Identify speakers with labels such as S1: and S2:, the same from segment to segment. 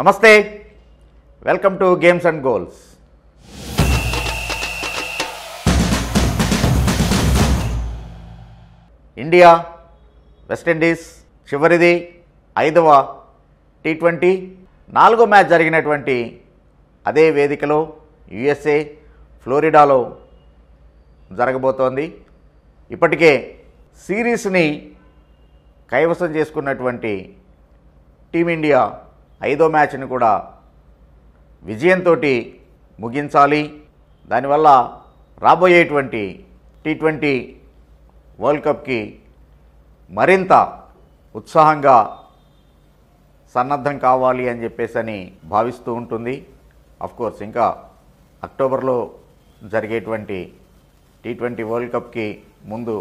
S1: నమస్తే. Welcome to games and goals India West Indies చివరిది ఐదవ టీ ట్వంటీ నాలుగో మ్యాచ్ జరిగినటువంటి అదే వేదికలో యుఎస్ఏ ఫ్లోరిడాలో జరగబోతోంది. ఇప్పటికే సిరీస్ని కైవసం చేసుకున్నటువంటి టీమిండియా ఐదో మ్యాచ్ని కూడా విజయంతో ముగించాలి. దానివల్ల రాబోయేటువంటి టీ ట్వంటీ వరల్డ్ కప్కి మరింత ఉత్సాహంగా సన్నద్ధం కావాలి అని చెప్పేసి అని భావిస్తూ ఉంటుంది. కోర్స్ ఇంకా అక్టోబర్లో జరిగేటువంటి టీ ట్వంటీ వరల్డ్ కప్కి ముందు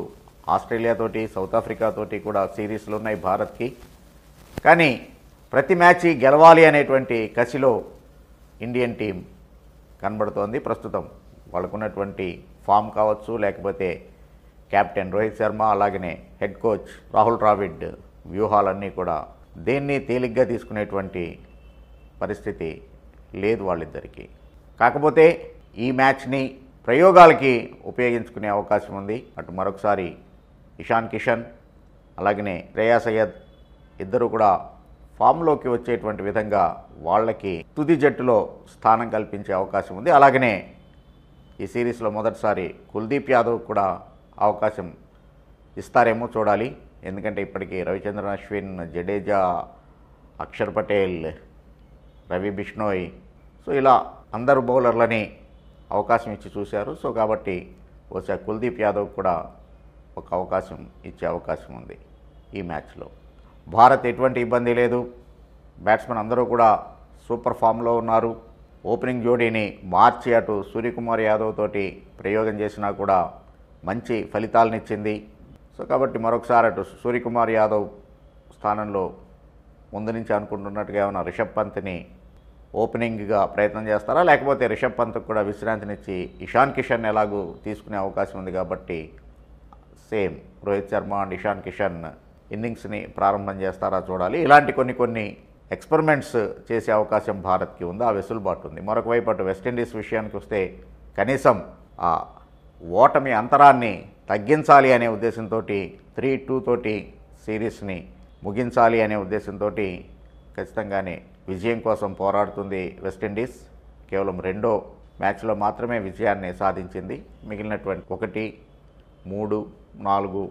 S1: ఆస్ట్రేలియాతోటి సౌత్ ఆఫ్రికాతోటి కూడా సిరీస్లు ఉన్నాయి భారత్కి. కానీ ప్రతి మ్యాచ్ గెలవాలి అనేటువంటి కసిలో ఇండియన్ టీం కనబడుతోంది. ప్రస్తుతం వాళ్ళకున్నటువంటి ఫామ్ కావచ్చు లేకపోతే కెప్టెన్ రోహిత్ శర్మ అలాగనే హెడ్ కోచ్ రాహుల్ ద్రావిడ్ వ్యూహాలన్నీ కూడా దేన్ని తేలిగ్గా తీసుకునేటువంటి పరిస్థితి లేదు వాళ్ళిద్దరికీ. కాకపోతే ఈ మ్యాచ్ని ప్రయోగాలకి ఉపయోగించుకునే అవకాశం ఉంది. అటు మరొకసారి ఇషాన్ కిషన్ అలాగనే రేయా సయ్యద్ ఇద్దరు కూడా ఫామ్లోకి వచ్చేటువంటి విధంగా వాళ్ళకి తుది జట్టులో స్థానం కల్పించే అవకాశం ఉంది. అలాగనే ఈ సిరీస్లో మొదటిసారి కుల్దీప్ యాదవ్ కూడా అవకాశం ఇస్తారేమో చూడాలి. ఎందుకంటే ఇప్పటికీ రవిచంద్రన్ అశ్విన్ జడేజా అక్షర్ పటేల్ రవి బిష్ణోయ్ సో ఇలా అందరు బౌలర్లని అవకాశం ఇచ్చి చూశారు. సో కాబట్టి బహుశా కుల్దీప్ యాదవ్ కూడా ఒక అవకాశం ఇచ్చే అవకాశం ఉంది ఈ మ్యాచ్లో. భారత్ ఎటువంటి ఇబ్బంది లేదు. బ్యాట్స్మెన్ అందరూ కూడా సూపర్ ఫామ్లో ఉన్నారు. ఓపెనింగ్ జోడీని మార్చి అటు సూర్యకుమార్ యాదవ్ తోటి ప్రయోగం చేసినా కూడా మంచి ఫలితాలనిచ్చింది. సో కాబట్టి మరొకసారి అటు సూర్యకుమార్ యాదవ్ స్థానంలో ముందు నుంచి అనుకుంటున్నట్టుగా ఏమైనా రిషబ్ పంత్ని ఓపెనింగ్గా ప్రయత్నం చేస్తారా? లేకపోతే రిషబ్ పంత్కి కూడా విశ్రాంతినిచ్చి ఇషాన్ కిషన్ ఎలాగూ తీసుకునే అవకాశం ఉంది కాబట్టి సేమ్. రోహిత్ శర్మ అండ్ ఇషాన్ కిషన్ ఇన్నింగ్స్ని ప్రారంభం చేస్తారా చూడాలి. ఇలాంటి కొన్ని కొన్ని ఎక్స్పెరిమెంట్స్ చేసే అవకాశం భారత్కి ఉంది ఆ వెసులుబాటు ఉంది. మరొక వైపు అటు వెస్టిండీస్ విషయానికి వస్తే కనీసం ఆ ఓటమి అంతరాన్ని తగ్గించాలి అనే ఉద్దేశంతో త్రీ టూ తోటి సిరీస్ని ముగించాలి అనే ఉద్దేశంతో ఖచ్చితంగానే విజయం కోసం పోరాడుతుంది వెస్టిండీస్ కేవలం రెండో మ్యాచ్లో మాత్రమే విజయాన్ని సాధించింది. మిగిలినటువంటి ఒకటి మూడు నాలుగు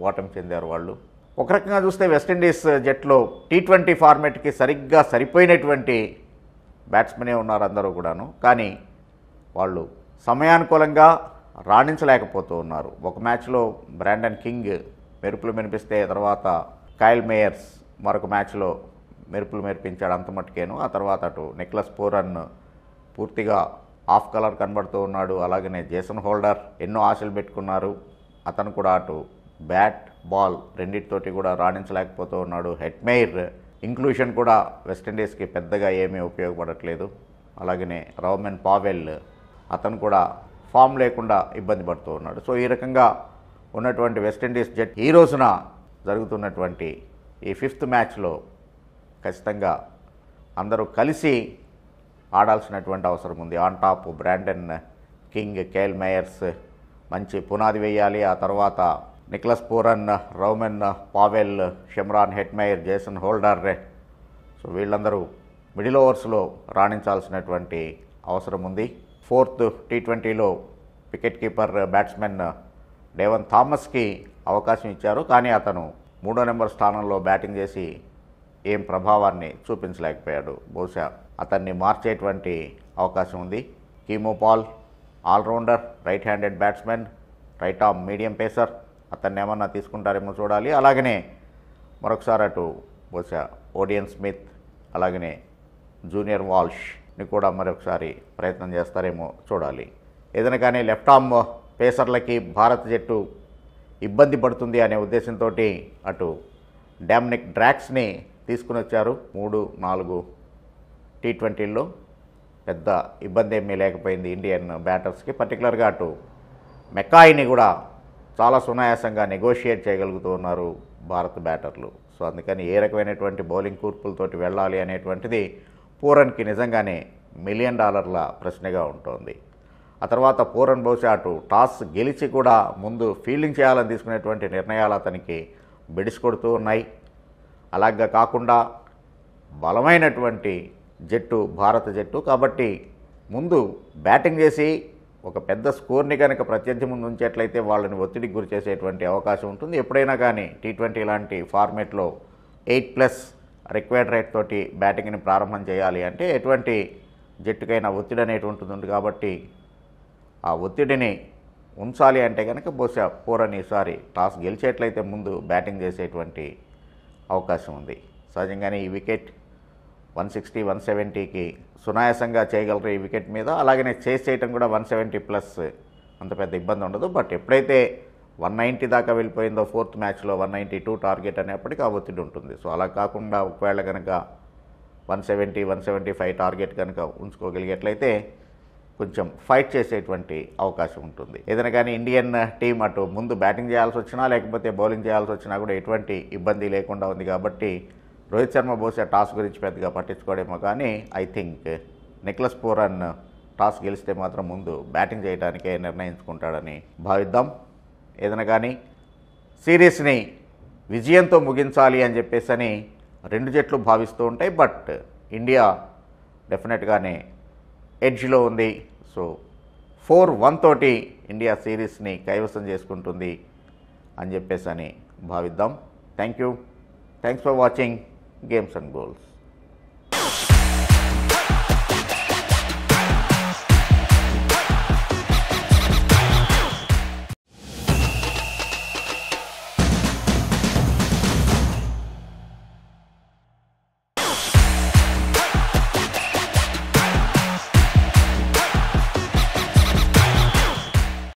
S1: ఓటమి చెందారు వాళ్ళు. ఒక రకంగా చూస్తే వెస్టిండీస్ జట్లో టీ ట్వంటీ ఫార్మెట్కి సరిగ్గా సరిపోయినటువంటి బ్యాట్స్మెనే ఉన్నారు అందరూ కూడాను. కానీ వాళ్ళు సమయానుకూలంగా రాణించలేకపోతూ ఉన్నారు. ఒక మ్యాచ్లో బ్రాండన్ కింగ్ మెరుపులు మెరిపిస్తే తర్వాత కైల్ మేయర్స్ మరొక మ్యాచ్లో మెరుపులు మెరిపించాడు అంత మట్టుకేను. ఆ తర్వాత అటు నిక్లస్ పోరన్ పూర్తిగా ఆఫ్ కలర్ కనబడుతూ ఉన్నాడు. అలాగనే జేసన్ హోల్డర్ ఎన్నో ఆశలు పెట్టుకున్నారు. అతను కూడా అటు బ్యాట్ బాల్ రెండింటితోటి కూడా రాణించలేకపోతూ ఉన్నాడు. హెట్మెయిర్ ఇంక్లూషన్ కూడా వెస్టిండీస్కి పెద్దగా ఏమీ ఉపయోగపడట్లేదు. అలాగనే రౌమెన్ పావెల్ అతను కూడా ఫామ్ లేకుండా ఇబ్బంది పడుతూ ఉన్నాడు. సో ఈ రకంగా ఉన్నటువంటి వెస్టిండీస్ జట్ ఈ రోజున జరుగుతున్నటువంటి ఈ ఫిఫ్త్ మ్యాచ్లో ఖచ్చితంగా అందరూ కలిసి ఆడాల్సినటువంటి అవసరం ఉంది. On top Brandon King Kyle Mayers మంచి పునాది వేయాలి. ఆ తర్వాత Nicholas Pooran Rovman Powell Shimron Hetmyer Jason Holder. So వీళ్ళందరూ మిడిల్ ఓవర్స్లో రాణించాల్సినటువంటి అవసరం ఉంది. ఫోర్త్ టీ ట్వంటీలో వికెట్ కీపర్ బ్యాట్స్మెన్ డేవన్ థామస్కి అవకాశం ఇచ్చారు. కానీ అతను మూడో నెంబర్ స్థానంలో బ్యాటింగ్ చేసి ఏం ప్రభావాన్ని చూపించలేకపోయాడు. బహుశా అతన్ని మార్చేటువంటి అవకాశం ఉంది. Keemo Paul allrounder right handed batsman right arm medium pacer అతన్ని ఏమన్నా తీసుకుంటారేమో చూడాలి. అలాగనే మరొకసారి అటు బహుశా ఓడియన్ స్మిత్ అలాగనే జూనియర్ వాల్ష్ని కూడా మరొకసారి ప్రయత్నం చేస్తారేమో చూడాలి. ఏదైనా కానీ లెఫ్ట్ ఆర్మ్ పేసర్లకి భారత జట్టు ఇబ్బంది పడుతుంది అనే ఉద్దేశంతో అటు డామ్నిక్ డ్రాక్స్ని తీసుకుని వచ్చారు. మూడు నాలుగు టీ ట్వంటీల్లో పెద్ద ఇబ్బంది ఏమీ లేకపోయింది ఇండియన్ బ్యాటర్స్కి. పర్టికులర్గా అటు మెక్కాయిని కూడా చాలా సునాయాసంగా నెగోషియేట్ చేయగలుగుతూ ఉన్నారు భారత బ్యాటర్లు సో అందుకని ఏ రకమైనటువంటి బౌలింగ్ కూర్పులతోటి వెళ్ళాలి అనేటువంటిది పూరన్కి నిజంగానే మిలియన్ డాలర్ల ప్రశ్నగా ఉంటుంది. ఆ తర్వాత పూరన్ బహుశా అటు టాస్ గెలిచి కూడా ముందు ఫీల్డింగ్ చేయాలని తీసుకునేటువంటి నిర్ణయాలు అతనికి బెడిసి కొడుతూ ఉన్నాయి. అలాగా కాకుండా బలమైనటువంటి జట్టు భారత జట్టు కాబట్టి ముందు బ్యాటింగ్ చేసి ఒక పెద్ద స్కోర్ని కనుక ప్రత్యర్థి ముందు ఉంచేట్లయితే వాళ్ళని ఒత్తిడికి గురి చేసేటువంటి అవకాశం ఉంటుంది. ఎప్పుడైనా కానీ టీ ట్వంటీ లాంటి ఫార్మేట్లో ఎయిట్ ప్లస్ రిక్వైర్డ్ రేట్ తోటి బ్యాటింగ్ని ప్రారంభం చేయాలి అంటే ఎటువంటి జట్టుకైనా ఒత్తిడి అనేటువంటి ఉంటుంది. కాబట్టి ఆ ఒత్తిడిని ఉంచాలి అంటే కనుక బహుశా పూరని ఈసారి టాస్ గెలిచేట్లయితే ముందు బ్యాటింగ్ చేసేటువంటి అవకాశం ఉంది. సహజంగానే ఈ వికెట్ వన్ సిక్స్టీ వన్ సెవెంటీకి సునాయాసంగా చేయగలరు ఈ వికెట్ మీద. అలాగనే చేసి చేయటం కూడా వన్ సెవెంటీ ప్లస్ అంత పెద్ద ఇబ్బంది ఉండదు. బట్ ఎప్పుడైతే వన్ నైంటీ దాకా వెళ్ళిపోయిందో ఫోర్త్ మ్యాచ్లో వన్ నైంటీ టూ టార్గెట్ అనేప్పటికీ ఆ ఒత్తిడి ఉంటుంది. సో అలా కాకుండా ఒకవేళ కనుక one seventy one seventy five target కనుక ఉంచుకోగలిగేట్లయితే కొంచెం ఫైట్ చేసేటువంటి అవకాశం ఉంటుంది. ఏదైనా కానీ ఇండియన్ టీం అటు ముందు బ్యాటింగ్ చేయాల్సి వచ్చినా లేకపోతే బౌలింగ్ చేయాల్సి వచ్చినా కూడా ఎటువంటి ఇబ్బంది లేకుండా ఉంది కాబట్టి రోహిత్ శర్మ బహుశా టాస్ గురించి పెద్దగా పట్టించుకోడేమో కానీ I think Nicholas Pooran toss గెలిస్తే మాత్రం ముందు బ్యాటింగ్ చేయడానికే నిర్ణయించుకుంటాడని భావిద్దాం. ఏదైనా కానీ సిరీస్ని విజయంతో ముగించాలి అని చెప్పేసి అని రెండు జట్లు భావిస్తూ ఉంటాయి. బట్ ఇండియా డెఫినెట్గానే ఎడ్జ్లో ఉంది. సో ఫోర్ వన్ తోటి ఇండియా సిరీస్ని కైవసం చేసుకుంటుంది అని చెప్పేసి అని భావిద్దాం. Thank you. Thanks for watching. Games and goals